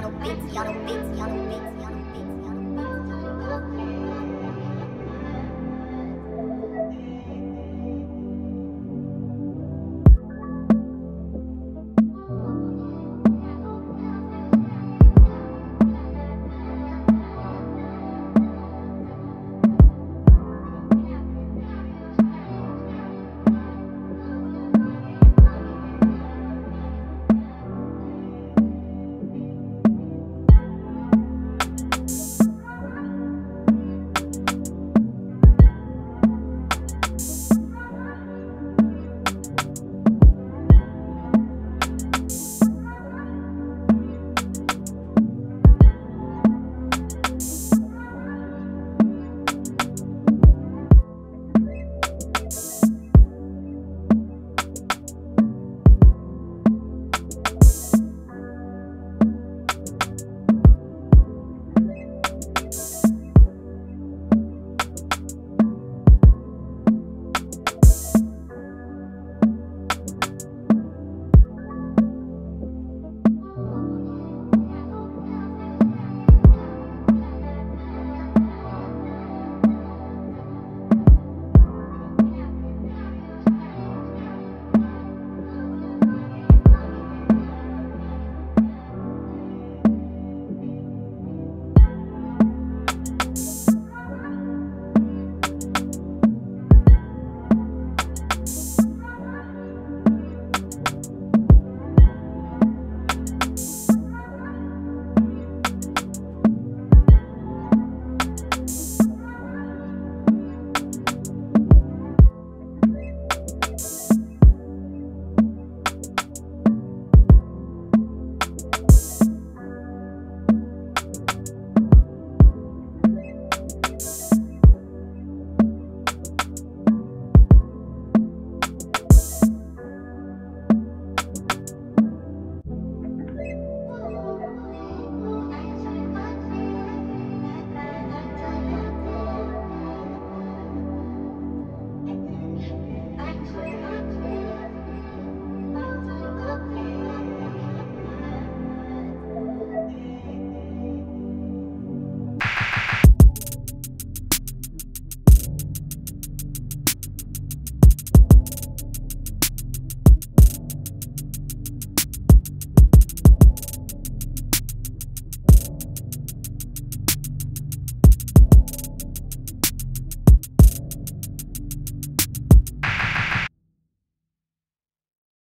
yellow beats, yellow beats, yellow.